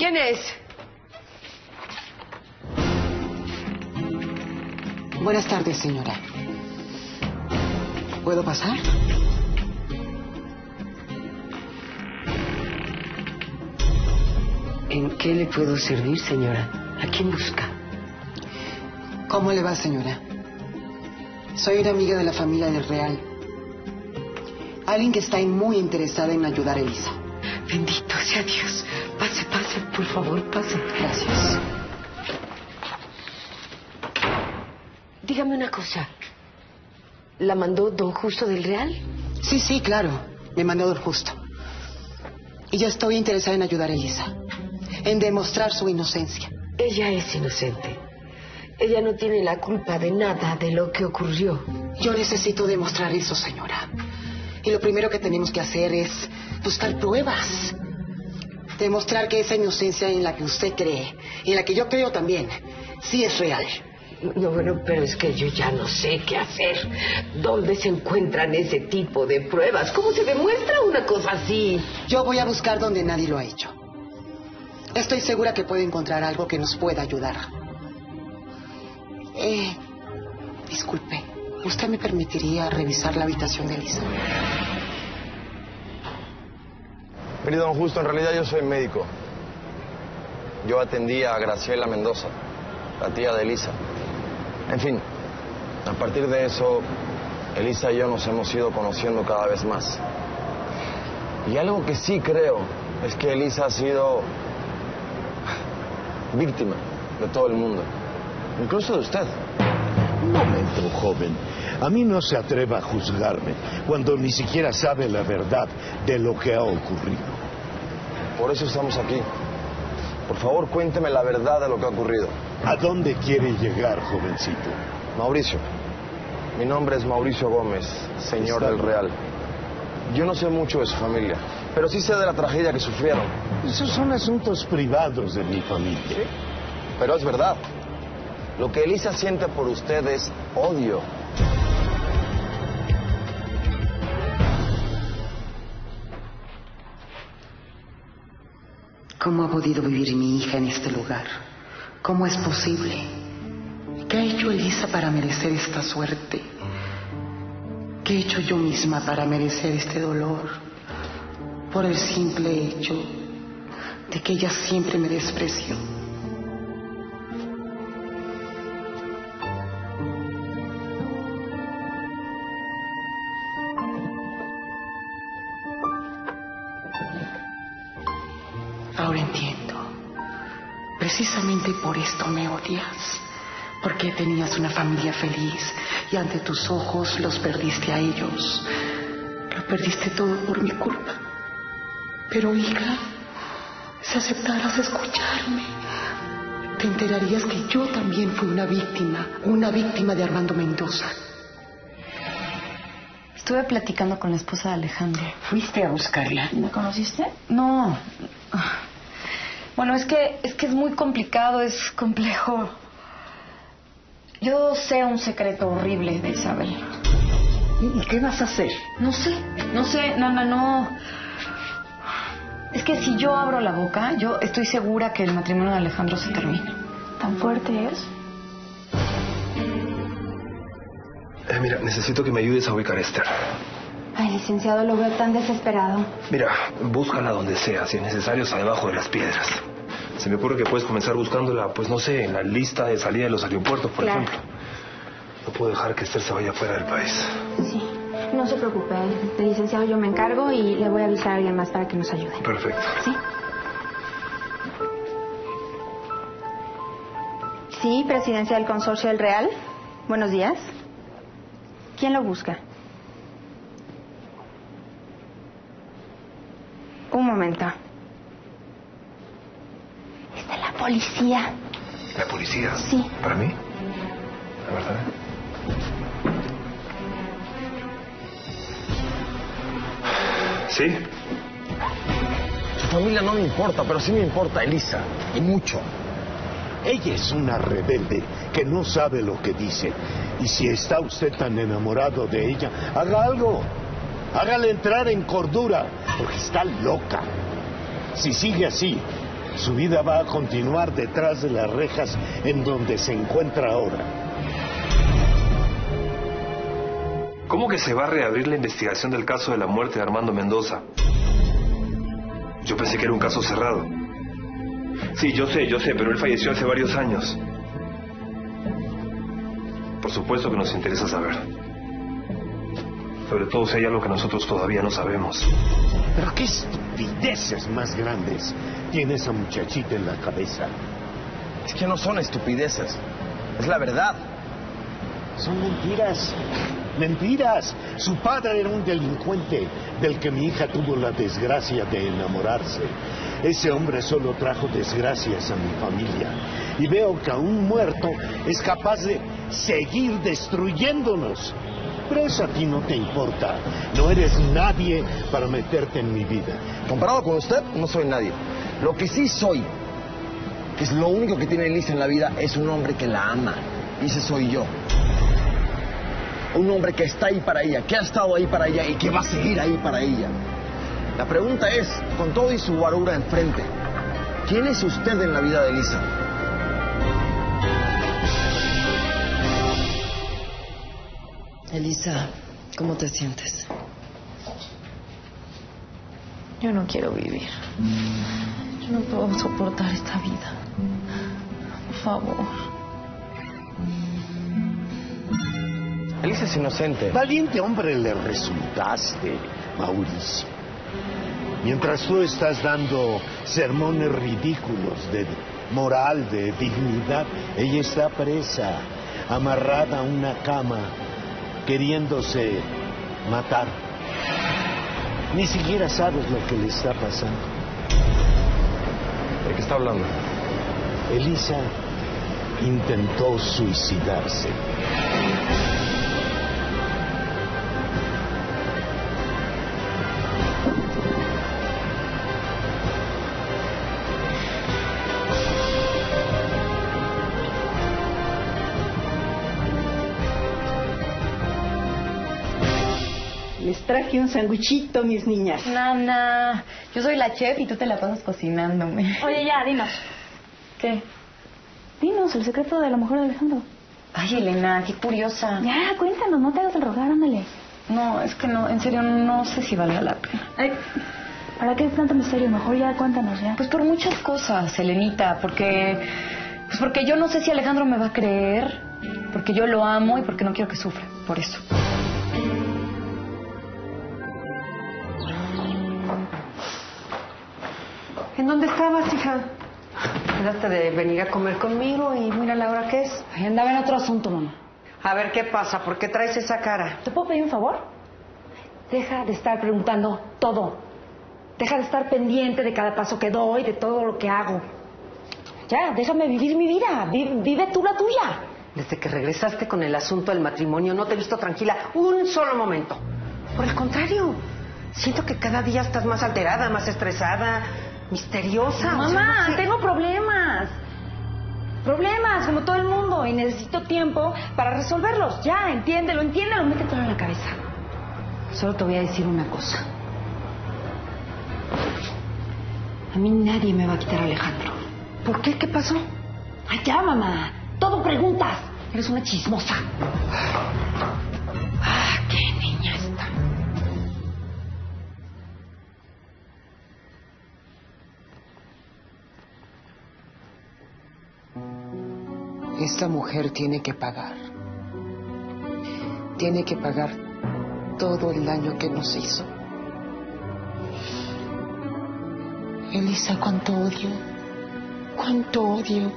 ¿Quién es? Buenas tardes, señora. ¿Puedo pasar? ¿En qué le puedo servir, señora? ¿A quién busca? ¿Cómo le va, señora? Soy una amiga de la familia del Real. Alguien que está muy interesada en ayudar a Elisa. Bendito sea Dios. Pase, pase, por favor, pase. Gracias. Dígame una cosa. ¿La mandó don Justo del Real? Sí, sí, claro. Me mandó don Justo. Y yo estoy interesada en ayudar a Elisa. En demostrar su inocencia. Ella es inocente. Ella no tiene la culpa de nada de lo que ocurrió. Yo necesito demostrar eso, señora. Y lo primero que tenemos que hacer es buscar pruebas. Demostrar que esa inocencia en la que usted cree, y en la que yo creo también, sí es real. No, bueno, pero es que yo ya no sé qué hacer. ¿Dónde se encuentran ese tipo de pruebas? ¿Cómo se demuestra una cosa así? Yo voy a buscar donde nadie lo ha hecho. Estoy segura que puedo encontrar algo que nos pueda ayudar. Eh, disculpe, ¿usted me permitiría revisar la habitación de Elisa? Mire, don Justo, en realidad yo soy médico. Yo atendí a Graciela Mendoza, la tía de Elisa. En fin, a partir de eso, Elisa y yo nos hemos ido conociendo cada vez más. Y algo que sí creo es que Elisa ha sido víctima de todo el mundo, incluso de usted. Un momento, joven. A mí no se atreva a juzgarme cuando ni siquiera sabe la verdad de lo que ha ocurrido. Por eso estamos aquí. Por favor, cuénteme la verdad de lo que ha ocurrido. ¿A dónde quiere llegar, jovencito? Mauricio. Mi nombre es Mauricio Gómez, señor del Real. Yo no sé mucho de su familia, pero sí sé de la tragedia que sufrieron. Esos son asuntos privados de mi familia. Pero es verdad. Lo que Elisa siente por usted es odio. ¿Cómo ha podido vivir mi hija en este lugar? ¿Cómo es posible? ¿Qué ha hecho Elisa para merecer esta suerte? ¿Qué he hecho yo misma para merecer este dolor? Por el simple hecho de que ella siempre me despreció. Precisamente por esto me odias. Porque tenías una familia feliz y ante tus ojos los perdiste a ellos. Lo perdiste todo por mi culpa. Pero hija, si aceptaras escucharme, te enterarías que yo también fui una víctima, una víctima de Armando Mendoza. Estuve platicando con la esposa de Alejandro. ¿Fuiste a buscarla? ¿Me conociste? No. Bueno, es que es que es muy complicado, es complejo. Yo sé un secreto horrible de Isabel. ¿Y qué vas a hacer? No sé, no sé, Nana, no. Es que si yo abro la boca, yo estoy segura que el matrimonio de Alejandro se termina. ¿Tan fuerte es? Eh, mira, necesito que me ayudes a ubicar a Esther. Ay, licenciado, lo veo tan desesperado. Mira, búscala donde sea, si es necesario, hasta debajo de las piedras. Se me ocurre que puedes comenzar buscándola, pues no sé, en la lista de salida de los aeropuertos, por Claro. ejemplo. No puedo dejar que Esther se vaya fuera del país. Sí. No se preocupe, el licenciado yo me encargo y le voy a avisar a alguien más para que nos ayude. Perfecto. ¿Sí? Sí, presidencia del consorcio del Real. Buenos días. ¿Quién lo busca? Un momento. Policía. ¿La policía? Sí. ¿Para mí? La verdad. ¿Sí? Su familia no me importa, pero sí me importa Elisa. Y mucho. Ella es una rebelde que no sabe lo que dice. Y si está usted tan enamorado de ella, haga algo. Hágale entrar en cordura, porque está loca. Si sigue así, Su vida va a continuar detrás de las rejas en donde se encuentra ahora. ¿Cómo que se va a reabrir la investigación del caso de la muerte de Armando Mendoza? Yo pensé que era un caso cerrado. Sí, yo sé, yo sé, pero él falleció hace varios años. Por supuesto que nos interesa saber. Sobre todo si hay algo que nosotros todavía no sabemos. Pero qué estupideces más grandes tiene esa muchachita en la cabeza. Es que no son estupideces. Es la verdad. Son mentiras. Mentiras. Su padre era un delincuente del que mi hija tuvo la desgracia de enamorarse. Ese hombre solo trajo desgracias a mi familia. Y veo que aún muerto es capaz de seguir destruyéndonos. Eso a ti no te importa. No eres nadie para meterte en mi vida. Comparado con usted, no soy nadie. Lo que sí soy, que es lo único que tiene Elisa en la vida, es un hombre que la ama. Y ese soy yo. Un hombre que está ahí para ella, que ha estado ahí para ella y que va a seguir ahí para ella. La pregunta es, con todo y su guarura enfrente, ¿quién es usted en la vida de Elisa? Elisa, ¿cómo te sientes? Yo no quiero vivir. Yo no puedo soportar esta vida. Por favor. Elisa es inocente. Valiente hombre le resultaste, Mauricio. Mientras tú estás dando sermones ridículos de moral, de dignidad, ella está presa, amarrada a una cama, queriéndose matar. Ni siquiera sabes lo que le está pasando. ¿De qué está hablando? Elisa intentó suicidarse. Traje un sanguchito, mis niñas. Nana, yo soy la chef y tú te la pasas cocinándome. Oye, ya, dinos. ¿Qué? Dinos el secreto de la mujer de Alejandro. Ay, Elena, qué curiosa. Ya, cuéntanos, no te hagas el rogar, ándale. No, es que no, en serio, no sé si valga la pena. Ay, ¿para qué tanto misterio? Mejor ya cuéntanos, ya. Pues por muchas cosas, Elenita, porque... Pues porque yo no sé si Alejandro me va a creer, porque yo lo amo y porque no quiero que sufra, por eso. ¿En dónde estabas, hija? Quedaste de venir a comer conmigo y mira la hora que es. Ay, andaba en otro asunto, mamá. A ver qué pasa, ¿por qué traes esa cara? ¿Te puedo pedir un favor? Deja de estar preguntando todo. Deja de estar pendiente de cada paso que doy, de todo lo que hago. Ya, déjame vivir mi vida. Vi- vive tú la tuya. Desde que regresaste con el asunto del matrimonio no te he visto tranquila un solo momento. Por el contrario, siento que cada día estás más alterada, más estresada, misteriosa. Mamá, no sé. tengo problemas. Problemas, como todo el mundo, y necesito tiempo para resolverlos. Ya, entiéndelo, entiéndelo, métetelo en la cabeza. Solo te voy a decir una cosa. A mí nadie me va a quitar a Alejandro. ¿Por qué? ¿Qué pasó? Ay, ya, mamá. Todo preguntas. Eres una chismosa. Esta mujer tiene que pagar. Tiene que pagar todo el daño que nos hizo. Elisa, cuánto odio. Cuánto odio.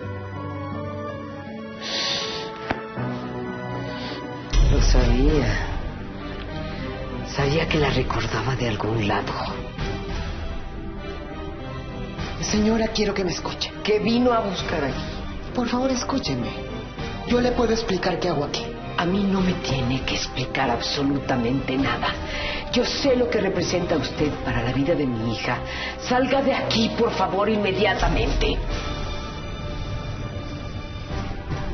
Lo sabía. Sabía que la recordaba de algún lado. Señora, quiero que me escuche. ¿Qué vino a buscar aquí? Por favor, escúcheme. Yo le puedo explicar qué hago aquí. A mí no me tiene que explicar absolutamente nada. Yo sé lo que representa usted para la vida de mi hija. Salga de aquí, por favor, inmediatamente.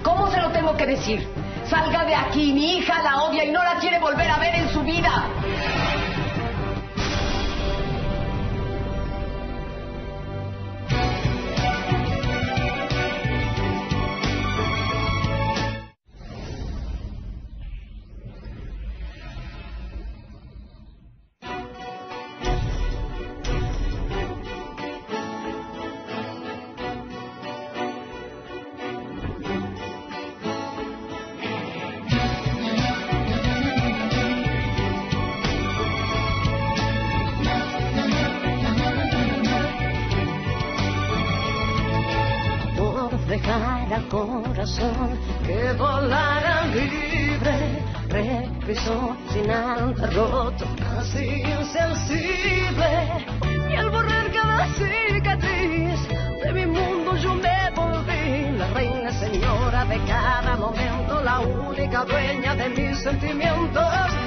¿Cómo se lo tengo que decir? Salga de aquí, mi hija la odia y no la quiere volver a ver en su vida. Dueña de mis sentimientos,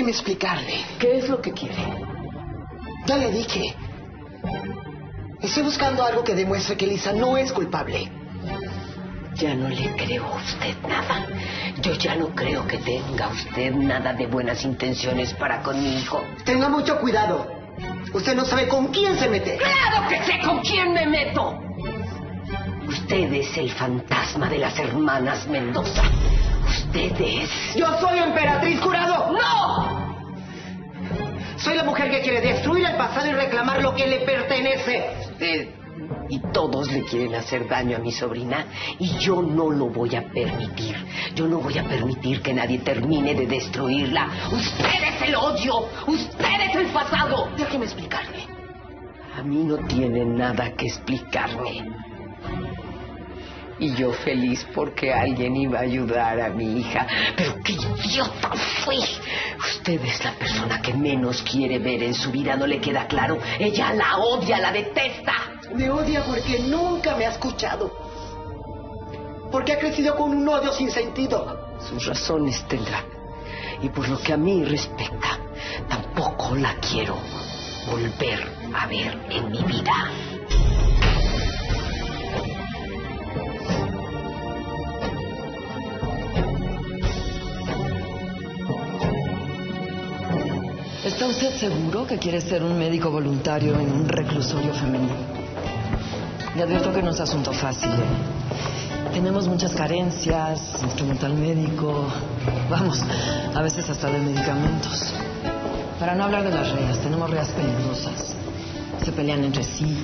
Déjeme explicarle. ¿Qué es lo que quiere? Ya le dije. Estoy buscando algo que demuestre que Lisa no es culpable. Ya no le creo a usted nada. Yo ya no creo que tenga usted nada de buenas intenciones para con mi hijo. Tenga mucho cuidado. Usted no sabe con quién se mete. ¡Claro que sé con quién me meto! Usted es el fantasma de las hermanas Mendoza. Usted es... Yo soy emperatriz jurado. ¡No! Soy la mujer que quiere destruir el pasado y reclamar lo que le pertenece. Usted y todos le quieren hacer daño a mi sobrina y yo no lo voy a permitir. Yo no voy a permitir que nadie termine de destruirla. Usted es el odio. Usted es el pasado. Déjeme explicarle. A mí no tiene nada que explicarme. Y yo feliz porque alguien iba a ayudar a mi hija. Pero qué idiota fui. Usted es la persona que menos quiere ver en su vida, ¿no le queda claro? Ella la odia, la detesta. Me odia porque nunca me ha escuchado. Porque ha crecido con un odio sin sentido. Sus razones tendrá. Y por lo que a mí respecta, tampoco la quiero volver a ver en mi vida. ¿Está usted seguro que quiere ser un médico voluntario en un reclusorio femenino? Le advierto que no es asunto fácil. Tenemos muchas carencias, instrumental médico, vamos, a veces hasta de medicamentos. Para no hablar de las reas, tenemos reas peligrosas. Se pelean entre sí.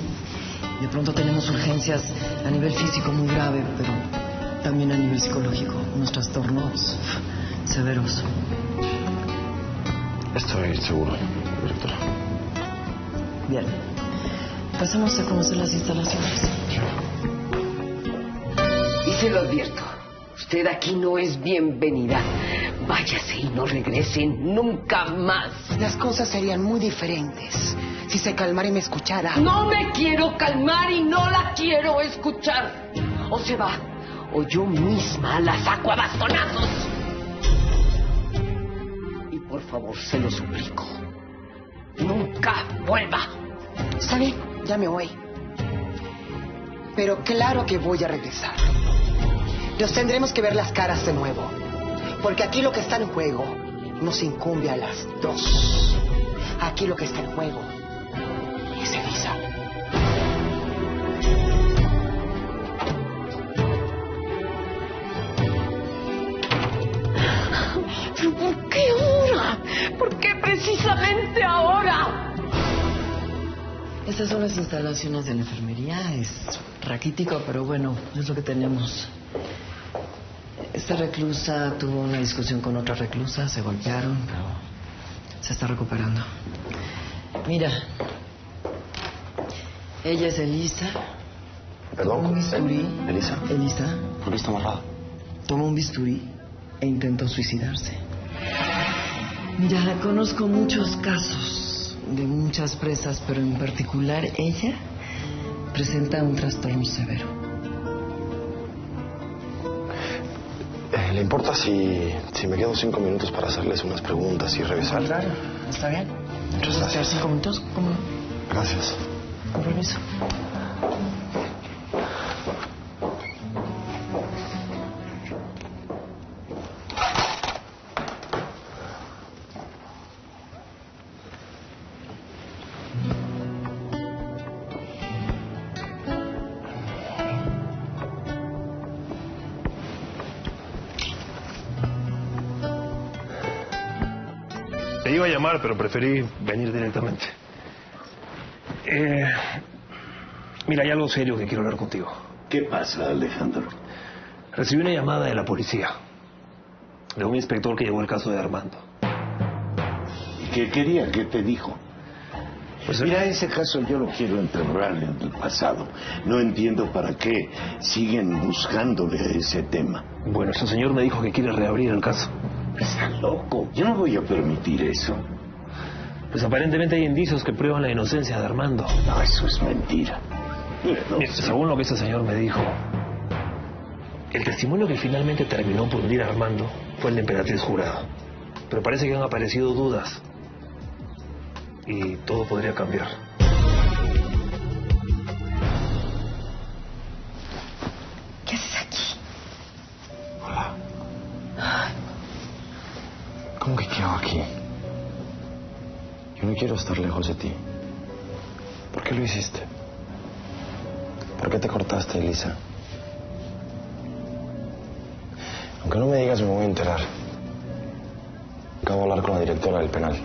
De pronto tenemos urgencias a nivel físico muy grave, pero también a nivel psicológico, unos trastornos severos. Estoy seguro, directora. Bien. Pasemos a conocer las instalaciones. Y se lo advierto, usted aquí no es bienvenida. Váyase y no regrese nunca más. Las cosas serían muy diferentes si se calmara y me escuchara. No me quiero calmar y no la quiero escuchar. O se va, o yo misma la saco a bastonazos. Favor, se lo suplico. Nunca vuelva. Está bien, ya me voy. Pero claro que voy a regresar. Nos tendremos que ver las caras de nuevo. Porque aquí lo que está en juego nos incumbe a las dos. Aquí lo que está en juego es Elisa. ¿Pero por qué? ¿Por qué precisamente ahora? Estas son las instalaciones de la enfermería. Es raquítico, pero bueno, es lo que tenemos. Esta reclusa tuvo una discusión con otra reclusa, se golpearon, pero se está recuperando. Mira, ella es Elisa. Perdón, Tomó un bisturí. ¿Elisa? Elisa ¿Por qué está amarrada? tomó un bisturí e intentó suicidarse. Mira, conozco muchos casos de muchas presas, pero en particular ella presenta un trastorno severo. ¿Le importa si, si me quedo cinco minutos para hacerles unas preguntas y revisar? Claro, está bien. Muchas gracias. cinco minutos? ¿Cómo? Gracias. Con permiso. Te iba a llamar, pero preferí venir directamente. Eh, mira, hay algo serio que quiero hablar contigo. ¿Qué pasa, Alejandro? Recibí una llamada de la policía, de un inspector que llevó el caso de Armando. ¿Y qué quería? ¿Qué te dijo? Pues, Mira, ese caso yo lo quiero enterrar en el pasado. No entiendo para qué siguen buscándole ese tema. Bueno, ese señor me dijo que quiere reabrir el caso. Está loco. Yo no voy a permitir eso. Pues aparentemente hay indicios que prueban la inocencia de Armando. No, eso es mentira. No Mira, sé. según lo que ese señor me dijo, el testimonio que finalmente terminó por hundir a Armando fue el de Emperatriz Jurado. Pero parece que han aparecido dudas. Y todo podría cambiar. Aquí? Yo no quiero estar lejos de ti. ¿Por qué lo hiciste? ¿Por qué te cortaste, Elisa? Aunque no me digas, me voy a enterar. Acabo de hablar con la directora del penal.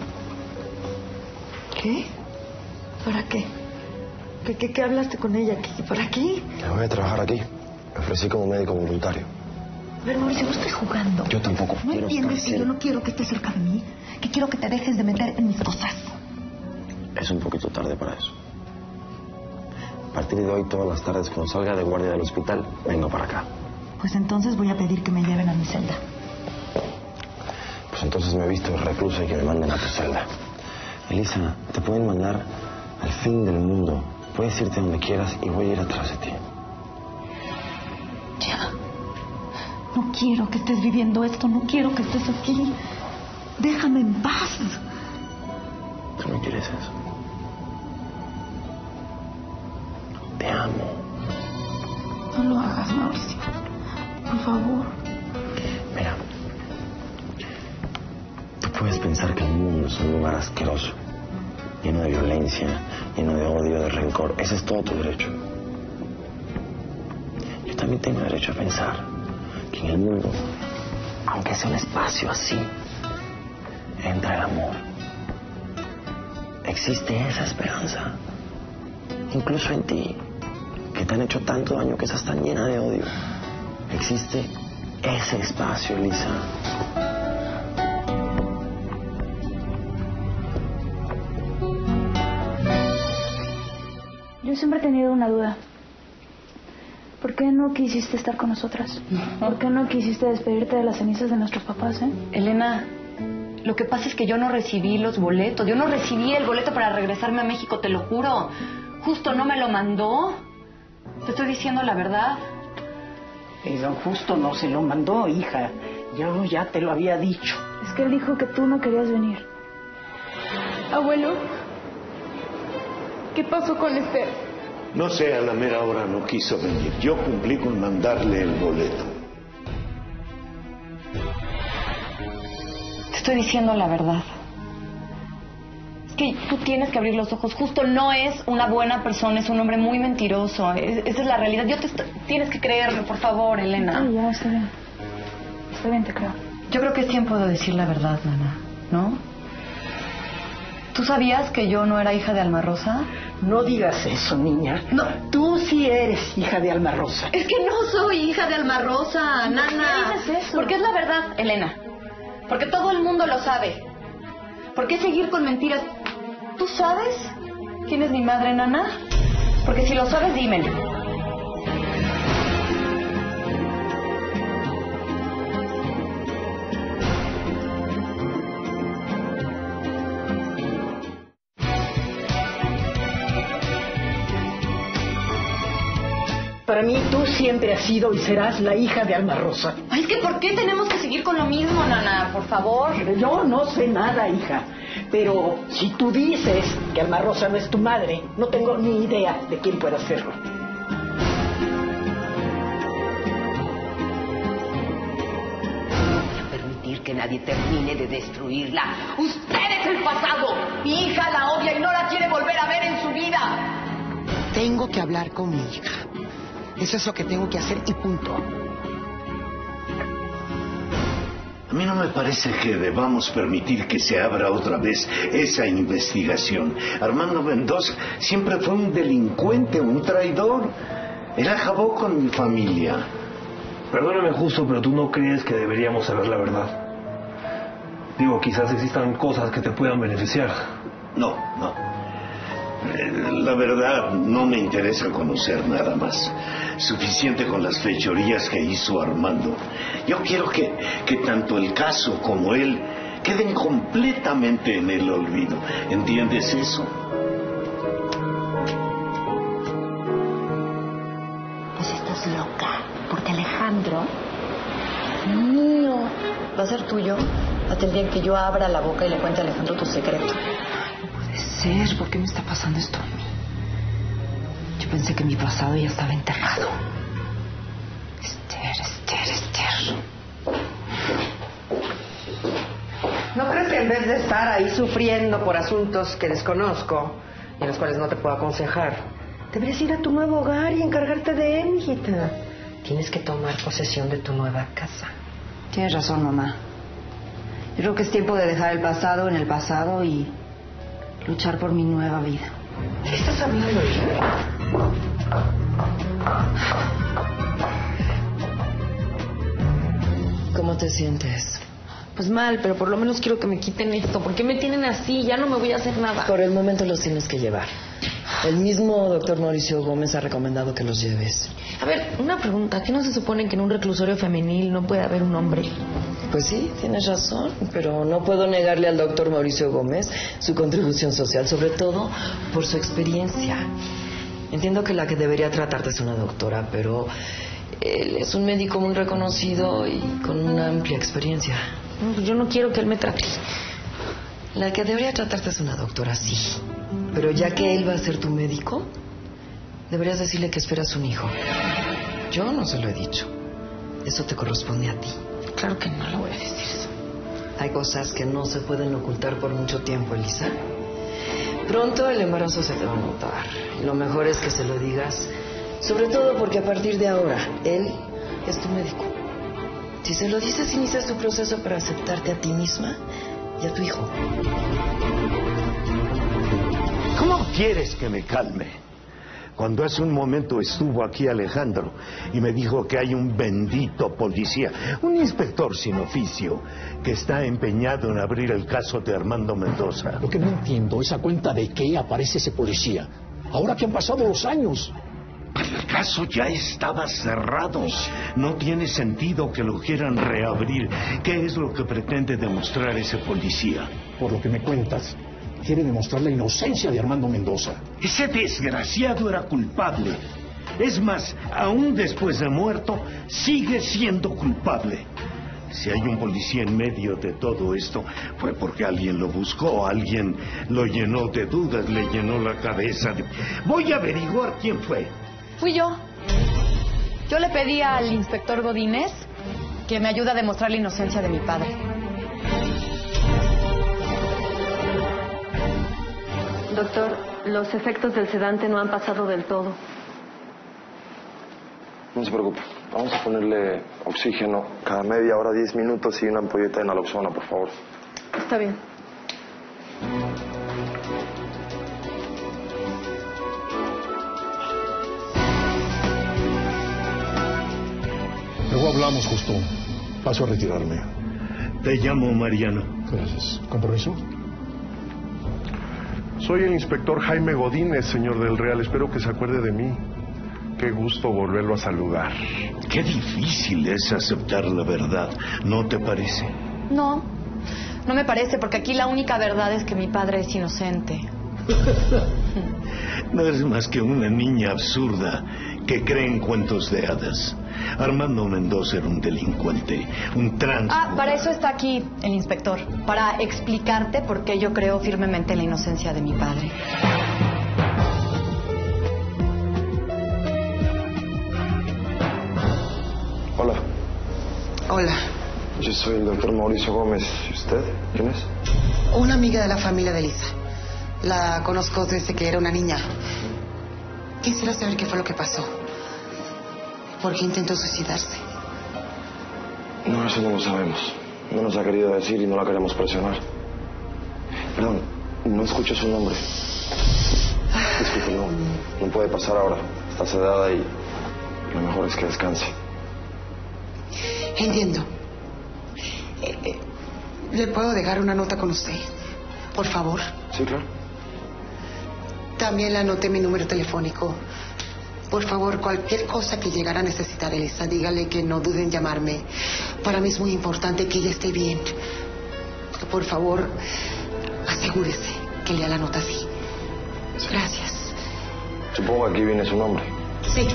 ¿Qué? ¿Para qué? ¿Qué, qué, qué hablaste con ella? ¿Qué, ¿Para qué? Me voy a trabajar aquí. Me ofrecí como médico voluntario. A ver, Mauricio, no estoy jugando. Yo tampoco. ¿No quiero entiendes estar que yo no quiero que estés cerca de mí? Que quiero que te dejes de meter en mis cosas. Es un poquito tarde para eso. A partir de hoy, todas las tardes, cuando salga de guardia del hospital, vengo para acá. Pues entonces voy a pedir que me lleven a mi celda. Pues entonces me he visto recluso y que me manden a tu celda. Elisa, te pueden mandar al fin del mundo. Puedes irte donde quieras y voy a ir atrás de ti. Quiero que estés viviendo esto. No quiero que estés aquí. Déjame en paz. ¿Tú no quieres eso? Te amo. No lo hagas, Mauricio. Por favor. Mira, tú puedes pensar que el mundo es un lugar asqueroso, lleno de violencia, lleno de odio, de rencor. Ese es todo tu derecho. Yo también tengo derecho a pensar en el mundo, aunque sea un espacio así, entra el amor. Existe esa esperanza, incluso en ti, que te han hecho tanto daño, que estás tan llena de odio. Existe ese espacio, Lisa. Yo siempre he tenido una duda. ¿Por qué no quisiste estar con nosotras? ¿Por qué no quisiste despedirte de las cenizas de nuestros papás, eh? Elena, lo que pasa es que yo no recibí los boletos. Yo no recibí el boleto para regresarme a México, te lo juro. Justo no me lo mandó. Te estoy diciendo la verdad. Don Justo no se lo mandó, hija. Yo ya te lo había dicho. Es que él dijo que tú no querías venir. Abuelo, ¿qué pasó con Esther? No sé, a la mera hora no quiso venir. Yo cumplí con mandarle el boleto. Te estoy diciendo la verdad. Es que tú tienes que abrir los ojos. Justo no es una buena persona, es un hombre muy mentiroso. Es- esa es la realidad. Yo te estoy- tienes que creerme, por favor, Elena. Sí, ya, está bien. Está bien, te creo. Yo creo que es tiempo de decir la verdad, Nana, ¿no? ¿Tú sabías que yo no era hija de Alma Rosa? No digas eso, niña. No. Tú sí eres hija de Alma Rosa. Es que no soy hija de Alma Rosa, Nana. ¿Por qué dices eso? Porque es la verdad, Elena. Porque todo el mundo lo sabe. ¿Por qué seguir con mentiras? ¿Tú sabes quién es mi madre, Nana? Porque si lo sabes, dímelo. Para mí tú siempre has sido y serás la hija de Alma Rosa. Ay, es que ¿por qué tenemos que seguir con lo mismo, Nana? Por favor. Yo no sé nada, hija. Pero si tú dices que Alma Rosa no es tu madre, no tengo ni idea de quién pueda serlo. voy a permitir que nadie termine de destruirla. Usted es el pasado. Mi hija la odia y no la quiere volver a ver en su vida. Tengo que hablar con mi hija. Eso es lo que tengo que hacer y punto. A mí no me parece que debamos permitir que se abra otra vez esa investigación. Armando Mendoza siempre fue un delincuente, un traidor. Él acabó con mi familia. Perdóname justo, pero tú no crees que deberíamos saber la verdad. Digo, quizás existan cosas que te puedan beneficiar. No, no. La verdad, no me interesa conocer nada más. Suficiente con las fechorías que hizo Armando. Yo quiero que, que tanto el caso como él queden completamente en el olvido. ¿Entiendes eso? Pues estás loca, porque Alejandro, mío, va a ser tuyo hasta el día en que yo abra la boca y le cuente a Alejandro tu secreto. Ser? ¿Por qué me está pasando esto a mí? Yo pensé que mi pasado ya estaba enterrado. Esther, Esther, Esther. ¿No crees que en vez de estar ahí sufriendo por asuntos que desconozco y en los cuales no te puedo aconsejar, deberías ir a tu nuevo hogar y encargarte de él, hijita? Tienes que tomar posesión de tu nueva casa. Tienes razón, mamá. Yo creo que es tiempo de dejar el pasado en el pasado y luchar por mi nueva vida. ¿Qué estás hablando, hija? ¿Cómo te sientes? Pues mal, pero por lo menos quiero que me quiten esto. ¿Por qué me tienen así? Ya no me voy a hacer nada. Por el momento los tienes que llevar. El mismo doctor Mauricio Gómez ha recomendado que los lleves. A ver, una pregunta. ¿Qué no se supone que en un reclusorio femenil no puede haber un hombre? Pues sí, tienes razón, pero no puedo negarle al doctor Mauricio Gómez su contribución social, sobre todo por su experiencia. Entiendo que la que debería tratarte es una doctora, pero él es un médico muy reconocido y con una amplia experiencia. Pues Yo no quiero que él me trate. La que debería tratarte es una doctora, sí. Pero ya que él va a ser tu médico, deberías decirle que esperas un hijo. Yo no se lo he dicho. Eso te corresponde a ti. Claro que no le voy a decir eso. Hay cosas que no se pueden ocultar por mucho tiempo, Elisa. Pronto el embarazo se te va a notar. Y lo mejor es que se lo digas, sobre todo porque a partir de ahora, él es tu médico. Si se lo dices, inicias tu proceso para aceptarte a ti misma y a tu hijo. ¿Cómo quieres que me calme? Cuando hace un momento estuvo aquí Alejandro y me dijo que hay un bendito policía, un inspector sin oficio, que está empeñado en abrir el caso de Armando Mendoza. Lo que no entiendo es a cuenta de qué aparece ese policía. Ahora que han pasado los años. El caso ya estaba cerrado. No tiene sentido que lo quieran reabrir. ¿Qué es lo que pretende demostrar ese policía? Por lo que me cuentas, quiere demostrar la inocencia de Armando Mendoza. Ese desgraciado era culpable. Es más, aún después de muerto, sigue siendo culpable. Si hay un policía en medio de todo esto, fue porque alguien lo buscó, alguien lo llenó de dudas, le llenó la cabeza. de- Voy a averiguar quién fue. Fui yo. Yo le pedí al inspector Godínez que me ayude a demostrar la inocencia de mi padre. Doctor, los efectos del sedante no han pasado del todo. No se preocupe. Vamos a ponerle oxígeno cada media hora, 10 minutos y una ampolleta de naloxona, por favor. Está bien. Luego hablamos justo. Paso a retirarme. Te llamo Mariano. Gracias. ¿Con permiso? Soy el inspector Jaime Godínez, señor del Real. Espero que se acuerde de mí. Qué gusto volverlo a saludar. Qué difícil es aceptar la verdad, ¿no te parece? No, no me parece, porque aquí la única verdad es que mi padre es inocente. No es más que una niña absurda que creen cuentos de hadas. Armando Mendoza era un delincuente, un trans. Ah, para eso está aquí el inspector, para explicarte por qué yo creo firmemente en la inocencia de mi padre. Hola, Hola. yo soy el doctor Mauricio Gómez. ¿Y usted? ¿Quién es? Una amiga de la familia de Lisa. La conozco desde que era una niña. Quisiera saber qué fue lo que pasó. ¿Por qué intentó suicidarse? No, eso no lo sabemos. No nos ha querido decir y no la queremos presionar. Perdón, no escucho su nombre. Disculpe, no, no puede pasar ahora. Está sedada y lo mejor es que descanse. Entiendo. Eh, eh, ¿Le puedo dejar una nota con usted? Por favor. Sí, claro. También le anoté mi número telefónico. Por favor, cualquier cosa que llegara a necesitar Elisa, dígale que no duden en llamarme. Para mí es muy importante que ella esté bien. Por favor, asegúrese que lea la nota así. Gracias. Supongo que aquí viene su nombre. Sí.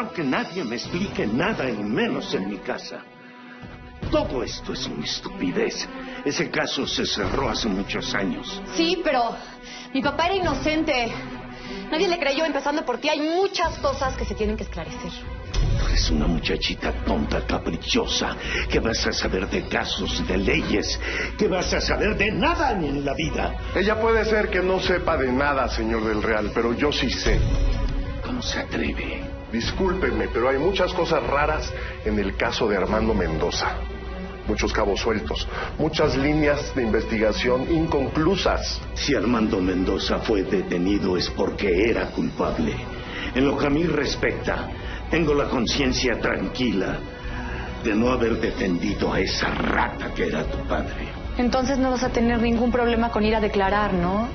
Quiero que nadie me explique nada, y menos en mi casa. Todo esto es una estupidez. Ese caso se cerró hace muchos años. Sí, pero mi papá era inocente. Nadie le creyó empezando por ti. Hay muchas cosas que se tienen que esclarecer. Eres una muchachita tonta, caprichosa, que vas a saber de casos, de leyes, que vas a saber de nada ni en la vida. Ella puede ser que no sepa de nada, señor del Real, pero yo sí sé. ¿Cómo se atreve? Discúlpenme, pero hay muchas cosas raras en el caso de Armando Mendoza. Muchos cabos sueltos, muchas líneas de investigación inconclusas. Si Armando Mendoza fue detenido es porque era culpable. En lo que a mí respecta, tengo la conciencia tranquila de no haber defendido a esa rata que era tu padre. Entonces no vas a tener ningún problema con ir a declarar, ¿no?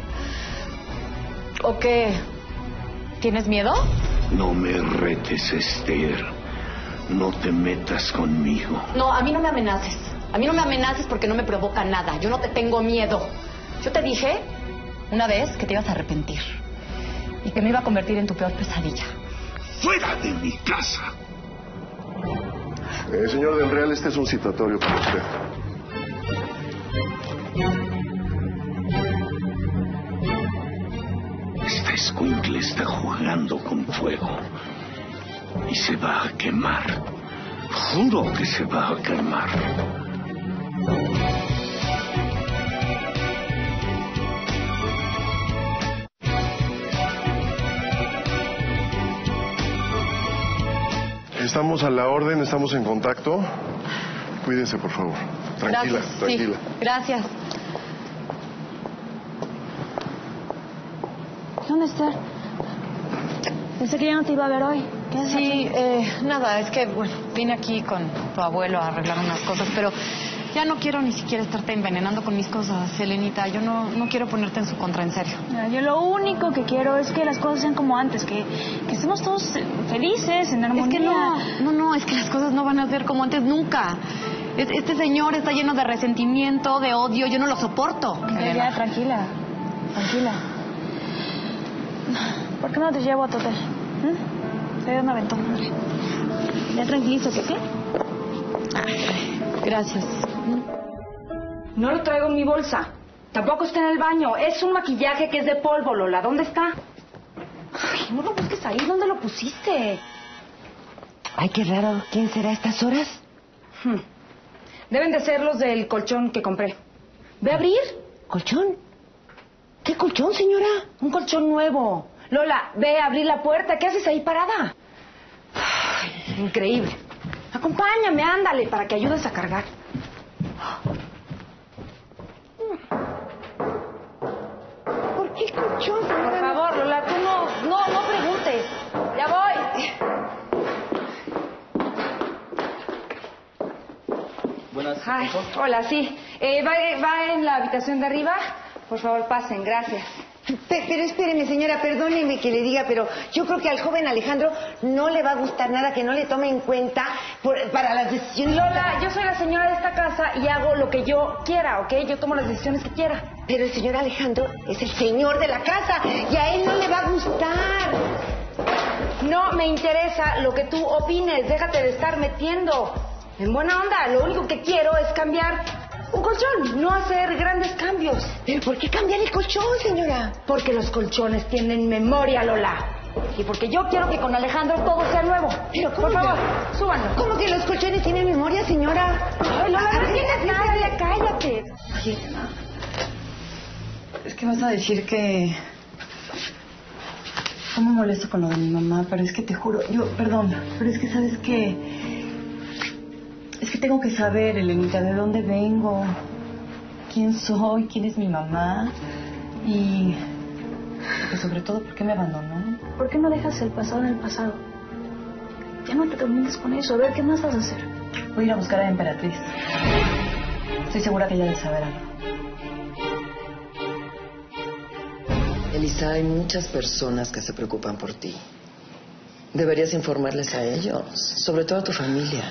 ¿O qué? ¿Tienes miedo? No me retes, Esther. No te metas conmigo. No, a mí no me amenaces. A mí no me amenaces porque no me provoca nada. Yo no te tengo miedo. Yo te dije una vez que te ibas a arrepentir y que me iba a convertir en tu peor pesadilla. ¡Fuera de mi casa! Eh, señor del Real, este es un citatorio para usted. Escuincle está jugando con fuego y se va a quemar. Juro que se va a quemar. Estamos a la orden, estamos en contacto. Cuídese, por favor. Tranquila, Gracias. tranquila. Sí, gracias. ¿Dónde está? Pensé que ya no te iba a ver hoy. ¿Qué haces Sí, eh, nada, es que, bueno, vine aquí con tu abuelo a arreglar unas cosas, pero ya no quiero ni siquiera estarte envenenando con mis cosas, Elenita. Yo no, no quiero ponerte en su contra, en serio. Yo lo único que quiero es que las cosas sean como antes, que, que estemos todos felices, en armonía. Es que no, no, no, es que las cosas no van a ser como antes nunca. Es- Este señor está lleno de resentimiento, de odio, yo no lo soporto. Elena. ya, tranquila, tranquila. ¿Por qué no te llevo a tu hotel? ¿Mm? Te doy un aventón. Ya tranquilízate, ¿qué? Gracias. No lo traigo en mi bolsa. Tampoco está en el baño. Es un maquillaje que es de polvo, Lola. ¿Dónde está? Ay, no lo busques ahí. ¿Dónde lo pusiste? Ay, qué raro. ¿Quién será a estas horas? Hmm. Deben de ser los del colchón que compré. ¿Ve a abrir? ¿Colchón? ¿Qué colchón, señora? Un colchón nuevo. Lola, ve a abrir la puerta. ¿Qué haces ahí parada? Ay, increíble. Acompáñame, ándale, para que ayudes a cargar. ¿Por qué colchón? Por favor, Lola, tú no, no, no preguntes. Ya voy. Buenas Ay, hola, sí. Eh, ¿va, ¿Va en la habitación de arriba? Por favor, pasen, gracias. Pe- pero espéreme, señora, perdóneme que le diga, pero yo creo que al joven Alejandro no le va a gustar nada que no le tome en cuenta por- para las decisiones. Lola, yo soy la señora de esta casa y hago lo que yo quiera, ¿ok? Yo tomo las decisiones que quiera. Pero el señor Alejandro es el señor de la casa y a él no le va a gustar. No me interesa lo que tú opines, déjate de estar metiendo. En buena onda, lo único que quiero es cambiar un colchón, no hacer grandes cambios. ¿Pero por qué cambiar el colchón, señora? Porque los colchones tienen memoria, Lola. Y porque yo quiero que con Alejandro todo sea nuevo. Pero ¿cómo Por que- favor, súbanlo. ¿Cómo que los colchones tienen memoria, señora? Ay, Lola, no ver, nada, ya cállate. Oye, es que vas a decir que... ¿Cómo molesto con lo de mi mamá? Pero es que te juro, yo, perdón, pero es que sabes que... Es que tengo que saber, Elenita, de dónde vengo, quién soy, quién es mi mamá y... pues, sobre todo, ¿por qué me abandonó? ¿Por qué no dejas el pasado en el pasado? Ya no te termines con eso. A ver, ¿qué más vas a hacer? Voy a ir a buscar a la emperatriz. Estoy segura que ella debe saber algo. Elisa, hay muchas personas que se preocupan por ti. Deberías informarles a ellos, sobre todo a tu familia.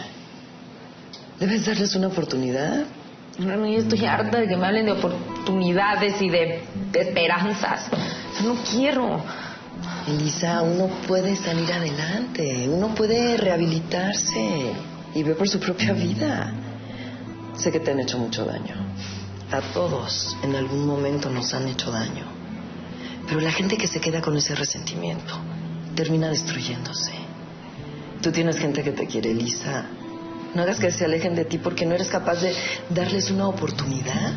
Debes darles una oportunidad. Bueno, yo estoy harta de que me hablen de oportunidades y de, de esperanzas. No quiero. Elisa, uno puede salir adelante, uno puede rehabilitarse y ver por su propia vida. Sé que te han hecho mucho daño. A todos en algún momento nos han hecho daño. Pero la gente que se queda con ese resentimiento termina destruyéndose. Tú tienes gente que te quiere, Elisa. No hagas que se alejen de ti porque no eres capaz de darles una oportunidad.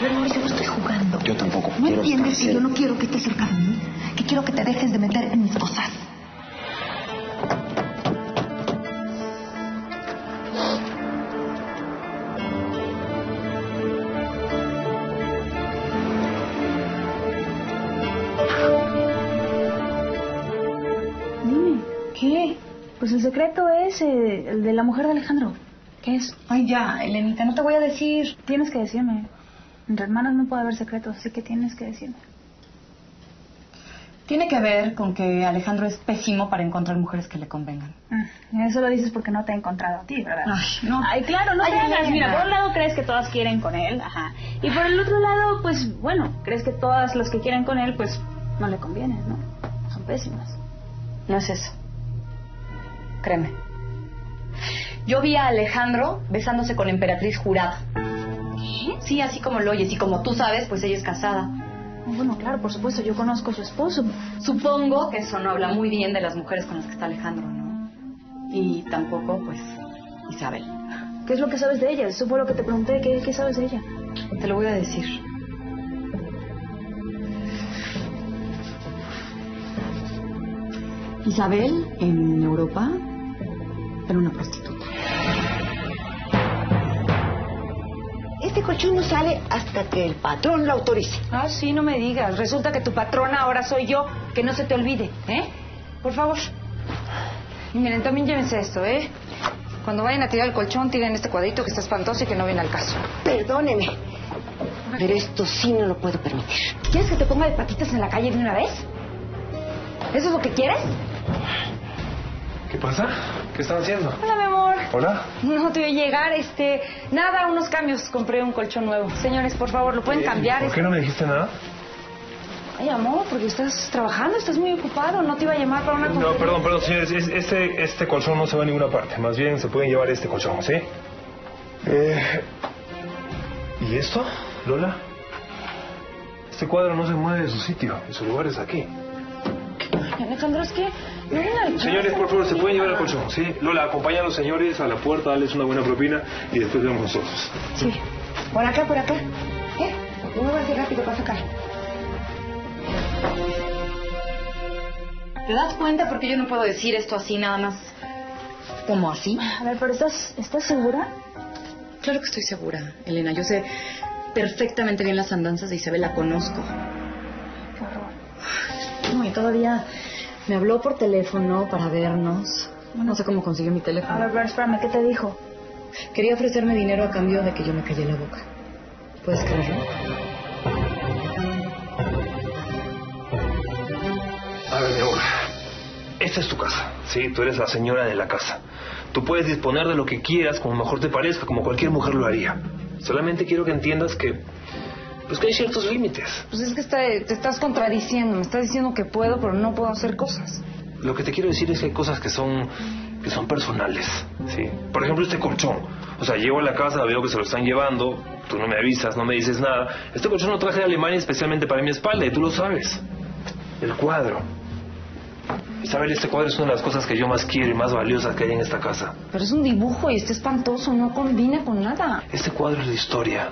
Pero Mauricio, no estoy jugando. Yo tampoco. ¿No quiero entiendes que yo no quiero que estés cerca secreto es eh, el de la mujer de Alejandro. ¿Qué es? Ay, ya, Elenita, no te voy a decir. Tienes que decirme. Entre hermanas no puede haber secretos, así que tienes que decirme. Tiene que ver con que Alejandro es pésimo para encontrar mujeres que le convengan. Mm, Eso lo dices porque no te ha encontrado a ti, ¿verdad? Ay, no. Ay, claro, no Ay, te hagas. Mira, por un lado crees que todas quieren con él, ajá. Y por el otro lado, pues, bueno, crees que todas las que quieren con él, pues, no le convienen, ¿no? Son pésimas. No es eso. Créeme. Yo vi a Alejandro besándose con Emperatriz Jurada. ¿Qué? Sí, así como lo oyes. Y como tú sabes, pues ella es casada. Bueno, claro, por supuesto, yo conozco a su esposo. Supongo que eso no habla muy bien de las mujeres con las que está Alejandro, ¿no? Y tampoco, pues, Isabel. ¿Qué es lo que sabes de ella? Eso fue lo que te pregunté. ¿Qué, qué sabes de ella? Te lo voy a decir. Isabel, en Europa, era una prostituta. Este colchón no sale hasta que el patrón lo autorice. Ah, sí, no me digas. Resulta que tu patrona ahora soy yo. Que no se te olvide, ¿eh? Por favor. Y miren, también llévense esto, ¿eh? Cuando vayan a tirar el colchón, tiren este cuadrito que está espantoso y que no viene al caso. Perdóneme, pero esto sí no lo puedo permitir. ¿Quieres que te ponga de patitas en la calle de una vez? ¿Eso es lo que quieres? ¿Qué pasa? ¿Qué están haciendo? Hola, mi amor. Hola. No te voy a llegar, este... Nada, unos cambios. Compré un colchón nuevo. Señores, por favor, ¿lo pueden cambiar? ¿Por qué no me dijiste nada? Ay, amor, porque estás trabajando, estás muy ocupado. No te iba a llamar para una No, perdón, perdón, señores. es- Este, este colchón no se va a ninguna parte. Más bien se pueden llevar este colchón, ¿sí? Eh, ¿Y esto, Lola? Este cuadro no se mueve de su sitio. Su lugar es aquí. Alejandro, es que... Al. Señores, por favor, se pueden llevar el colchón, ¿sí? Lola, acompaña a los señores a la puerta, dales una buena propina y después vemos nosotros. Sí. Por acá, por acá. ¿Eh? Muévanse rápido para sacar. ¿Te das cuenta por qué yo no puedo decir esto así nada más? ¿Como así? A ver, pero ¿estás, ¿estás segura? Claro que estoy segura, Elena. Yo sé, perfectamente bien las andanzas de Isabel, la conozco. Qué horror. No, y todavía me habló por teléfono para vernos. No sé cómo consiguió mi teléfono. A ver, pero espérame, ¿qué te dijo? Quería ofrecerme dinero a cambio de que yo me callé la boca. ¿Puedes creerlo? A ver, mi amor. Esta es tu casa, ¿sí? Tú eres la señora de la casa. Tú puedes disponer de lo que quieras como mejor te parezca, como cualquier mujer lo haría. Solamente quiero que entiendas que... Pues que hay ciertos límites. Pues es que está- te estás contradiciendo. Me estás diciendo que puedo, pero no puedo hacer cosas. Lo que te quiero decir es que hay cosas que son... que son personales, ¿sí? Por ejemplo, este colchón. O sea, llego a la casa, veo que se lo están llevando, tú no me avisas, no me dices nada. Este colchón lo traje de Alemania especialmente para mi espalda y tú lo sabes. El cuadro. Isabel, este cuadro es una de las cosas que yo más quiero y más valiosas que hay en esta casa. Pero es un dibujo y está espantoso. No combina con nada. Este cuadro es la historia,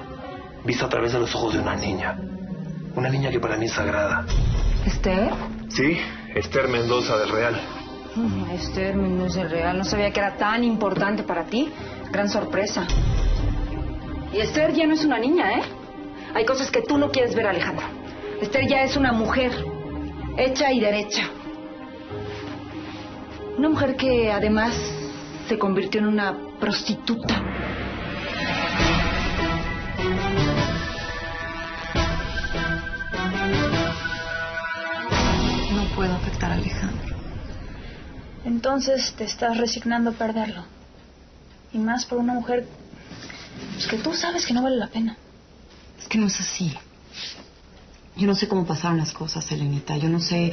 vista a través de los ojos de una niña. Una niña que para mí es sagrada. ¿Esther? Sí, Esther Mendoza del Real. Mm, Esther Mendoza Real. No sabía que era tan importante para ti. Gran sorpresa. Y Esther ya no es una niña, ¿eh? Hay cosas que tú no quieres ver, Alejandro. Esther ya es una mujer. Hecha y derecha. Una mujer que además se convirtió en una prostituta. Entonces te estás resignando a perderlo. Y más por una mujer pues, que tú sabes que no vale la pena. Es que no es así. Yo no sé cómo pasaron las cosas, Elenita. Yo no sé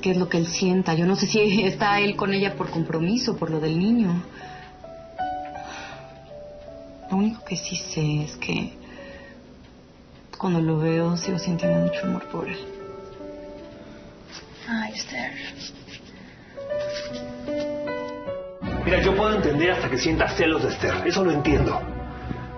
qué es lo que él sienta. Yo no sé si está él con ella por compromiso, por lo del niño. Lo único que sí sé es que cuando lo veo sigo sintiendo mucho amor por él. Ay, Esther. Mira, yo puedo entender hasta que sientas celos de Esther, eso lo entiendo.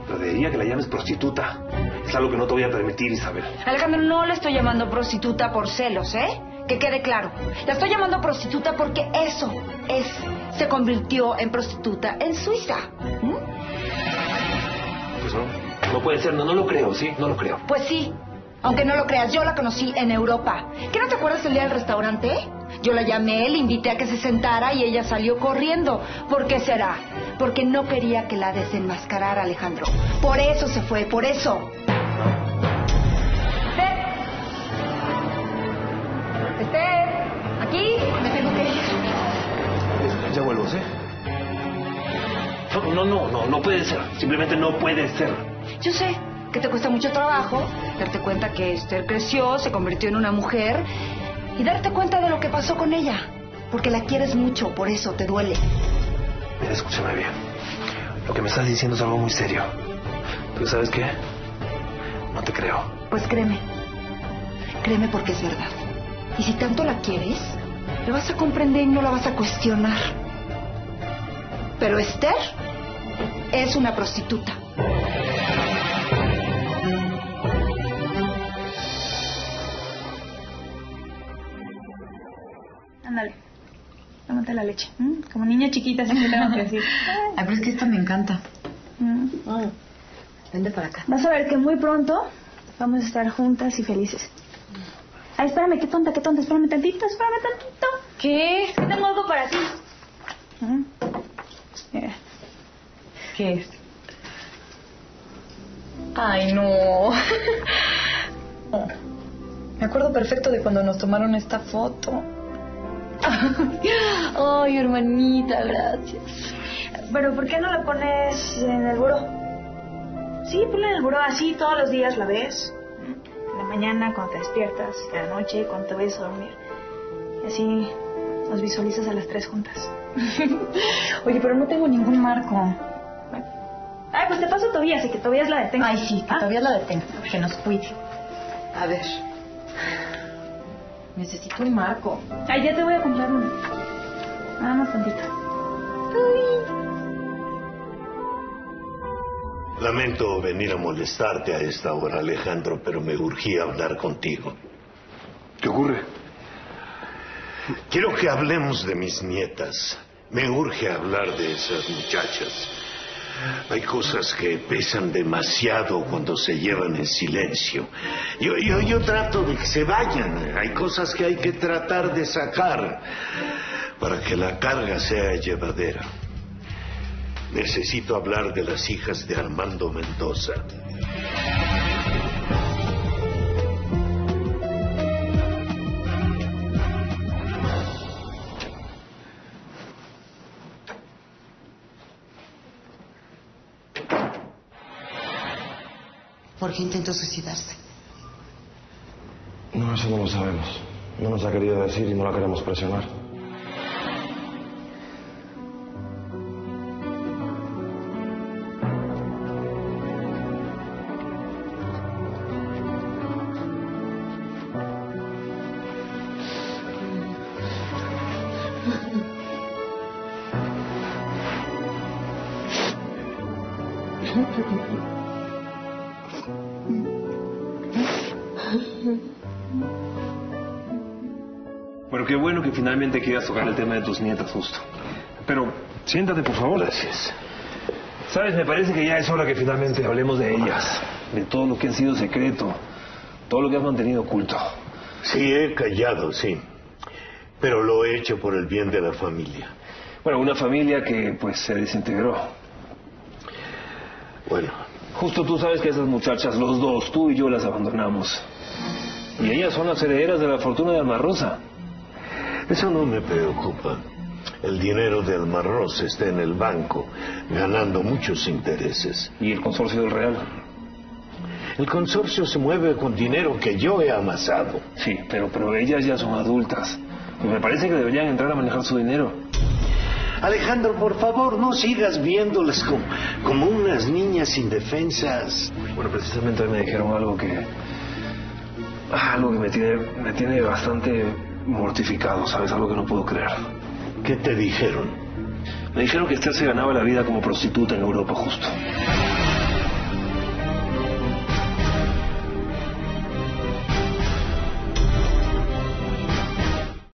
Pero de ella que la llames prostituta es algo que no te voy a permitir, Isabel. Alejandro, no le estoy llamando prostituta por celos, ¿eh? Que quede claro. La estoy llamando prostituta porque eso es. Se convirtió en prostituta en Suiza. ¿Mm? Pues no, no puede ser, no, no lo creo, ¿sí? No lo creo. Pues sí. Aunque no lo creas, yo la conocí en Europa. ¿Qué no te acuerdas el día del restaurante? Yo la llamé, le invité a que se sentara y ella salió corriendo. ¿Por qué será? Porque no quería que la desenmascarara, Alejandro. Por eso se fue, por eso. Esther, aquí me tengo que ir. Ya vuelvo, ¿sí? No, no, no, no, no puede ser. Simplemente no puede ser. Yo sé que te cuesta mucho trabajo darte cuenta que Esther creció, se convirtió en una mujer y darte cuenta de lo que pasó con ella. Porque la quieres mucho, por eso te duele. Mira, escúchame bien. Lo que me estás diciendo es algo muy serio. Pero ¿sabes qué? No te creo. Pues créeme. Créeme porque es verdad. Y si tanto la quieres, la vas a comprender y no la vas a cuestionar. Pero Esther es una prostituta. La leche. ¿m? Como niña chiquita siempre tengo que decir. Ay, pero es que esta me encanta. Mm. Vente para acá. Vas a ver que muy pronto vamos a estar juntas y felices. Ay, espérame, qué tonta, qué tonta. Espérame tantito, espérame tantito. ¿Qué? Que tengo algo para ti. Mm. Mira. ¿Qué es? Ay, no. Oh, Me acuerdo perfecto de cuando nos tomaron esta foto. Ay, hermanita, gracias. Pero ¿por qué no la pones en el buró? Sí, ponla en el buró así todos los días la ves. En la mañana, cuando te despiertas, en la noche, cuando te vayas a dormir. Y así nos visualizas a las tres juntas. Oye, pero no tengo ningún marco. Ay, pues te paso a Tobías y que Tobías la detenga. Ay, sí, que Tobías la detenga. Que nos cuide. A ver. Necesito un marco. Ay, ya te voy a comprar uno. Nada más tantito. Lamento venir a molestarte a esta hora, Alejandro, pero me urgía hablar contigo. ¿Qué ocurre? Quiero que hablemos de mis nietas. Me urge hablar de esas muchachas. Hay cosas que pesan demasiado cuando se llevan en silencio. Yo, yo, yo trato de que se vayan. Hay cosas que hay que tratar de sacar para que la carga sea llevadera. Necesito hablar de las hijas de Armando Mendoza. ¿Por qué intentó suicidarse? No, eso no lo sabemos. No nos ha querido decir y no la queremos presionar. Bueno, qué bueno que finalmente quieras tocar el tema de tus nietas, justo. Pero siéntate, por favor. Gracias. Sabes, me parece que ya es hora que finalmente hablemos de ellas, de todo lo que ha sido secreto, todo lo que has mantenido oculto. Sí, he callado, sí. Pero lo he hecho por el bien de la familia. Bueno, una familia que pues se desintegró. Bueno. Justo tú sabes que esas muchachas, los dos, tú y yo las abandonamos. Y ellas son las herederas de la fortuna de Alma Rosa. Eso no me preocupa. El dinero de Almarroz está en el banco, ganando muchos intereses. ¿Y el consorcio del Real? El consorcio se mueve con dinero que yo he amasado. Sí, pero, pero ellas ya son adultas. Y me parece que deberían entrar a manejar su dinero. Alejandro, por favor, no sigas viéndolas como, como unas niñas indefensas. Bueno, precisamente hoy me dijeron algo que... ah, Algo que me tiene, me tiene bastante mortificado, ¿sabes? Algo que no puedo creer. ¿Qué te dijeron? Me dijeron que Esther se ganaba la vida como prostituta en Europa, justo.